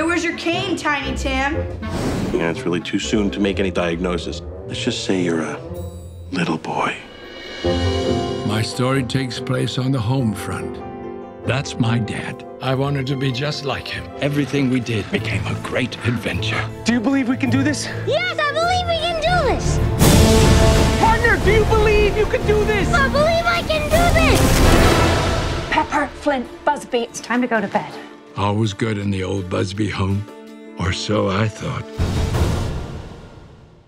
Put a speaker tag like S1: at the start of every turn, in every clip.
S1: Hey, where's your cane, Tiny Tim?
S2: Yeah, it's really too soon to make any diagnosis. Let's just say you're a little boy.
S3: My story takes place on the home front. That's my dad. I wanted to be just like him. Everything we did became a great adventure.
S4: Do you believe we can do this?
S5: Yes, I believe we can do this.
S4: Partner, do you believe you can do this?
S5: I believe I can do this.
S6: Pepper, Flynt, Busbee, it's time to go to bed.
S3: All was good in the old Busbee home, or so I thought.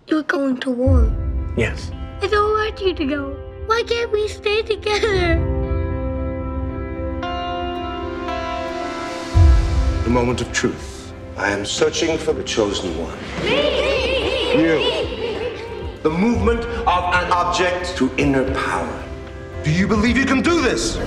S5: You're going to war.
S4: Yes.
S5: I don't want you to go. Why can't we stay together?
S7: The moment of truth. I am searching for the chosen one. Me! You. The movement of an object to inner power. Do you believe you can do this?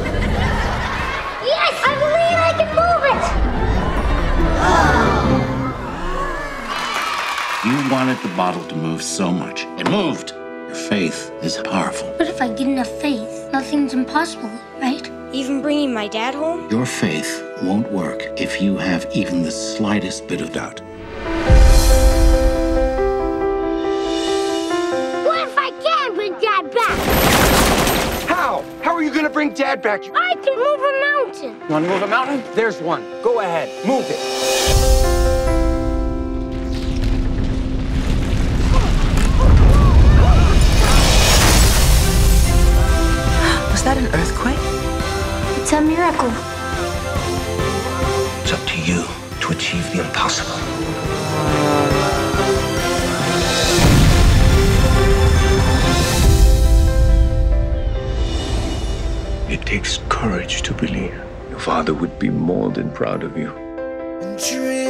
S8: You wanted the bottle to move so much. It moved. Your faith is powerful.
S5: But if I get enough faith, nothing's impossible, right?
S9: Even bringing my dad home?
S8: Your faith won't work if you have even the slightest bit of doubt.
S5: What if I can bring Dad back?
S4: How? How are you gonna bring Dad back?
S5: I can move a mountain.
S4: You wanna move a mountain? There's one. Go ahead. Move it.
S5: It's a miracle.
S7: It's up to you to achieve the impossible.
S10: It takes courage to believe. Your father would be more than proud of you.
S11: Dream